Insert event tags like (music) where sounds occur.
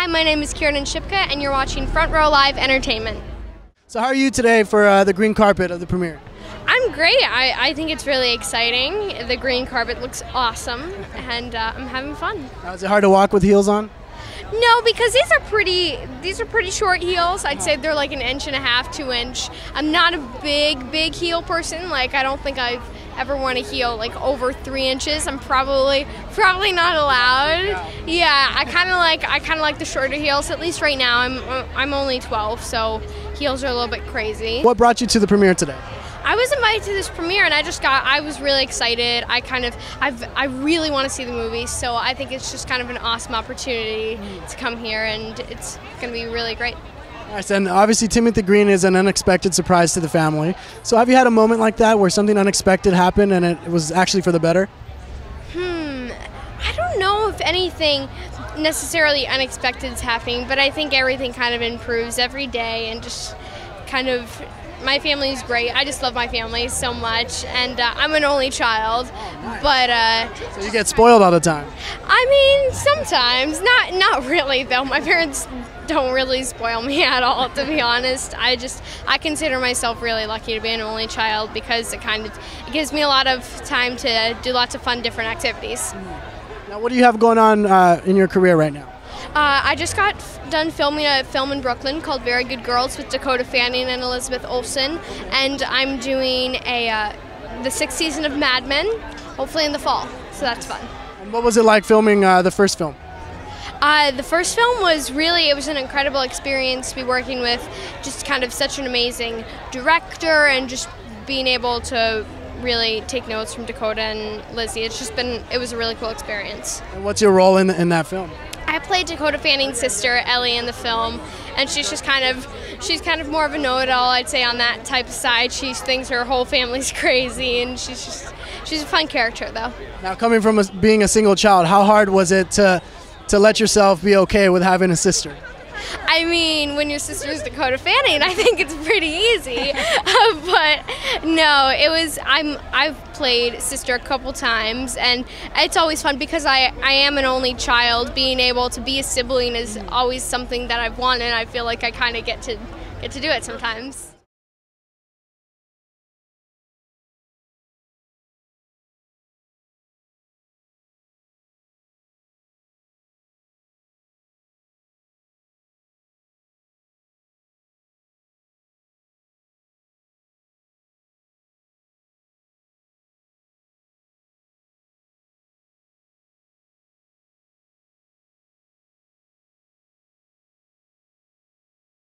Hi, my name is Kiernan Shipka, and you're watching Front Row Live Entertainment. So, how are you today for uh, the green carpet of the premiere? I'm great. I, I think it's really exciting. The green carpet looks awesome, and uh, I'm having fun. Now, is it hard to walk with heels on? No, because these are pretty. These are pretty short heels. I'd say they're like an inch and a half, two inch. I'm not a big, big heel person. Like I don't think I've ever worn a heel like over three inches. I'm probably probably not allowed. Yeah, I kind of like I kind of like the shorter heels. At least right now, I'm I'm only 12, so heels are a little bit crazy. What brought you to the premiere today? I was invited to this premiere and I just got I was really excited. I kind of I've I really want to see the movie, so I think it's just kind of an awesome opportunity to come here and it's going to be really great. Nice, and obviously Timothy Green is an unexpected surprise to the family. So have you had a moment like that where something unexpected happened and it was actually for the better? Hmm, I don't know if anything necessarily unexpected is happening, but I think everything kind of improves every day and just kind of my family is great. I just love my family so much, and uh, I'm an only child. But uh, so you get spoiled all the time. I mean, sometimes, not not really though. My parents don't really spoil me (laughs) at all, to be honest. I just I consider myself really lucky to be an only child because it kind of it gives me a lot of time to do lots of fun, different activities. Now, what do you have going on uh, in your career right now? Uh, I just got done filming a film in Brooklyn called Very Good Girls with Dakota Fanning and Elizabeth Olsen, and I'm doing a uh, the sixth season of Mad Men, hopefully in the fall. So that's fun. And what was it like filming uh, the first film? Uh, the first film was really it was an incredible experience to be working with just kind of such an amazing director and just being able to really take notes from Dakota and Lizzie. It's just been it was a really cool experience. And what's your role in in that film? I played Dakota Fanning's sister Ellie in the film, and she's just kind of she's kind of more of a know-it-all, I'd say, on that type of side. She thinks her whole family's (laughs) crazy, and she's just she's a fun character, though. Now, coming from a, being a single child, how hard was it to to let yourself be okay with having a sister? I mean, when your sister's Dakota Fanning, I think it's pretty easy. (laughs) Uh, but no, it was. I'm. I've played sister a couple times, and it's always fun because I I am an only child. Being able to be a sibling is always something that I've wanted. I feel like I kind of get to get to do it sometimes.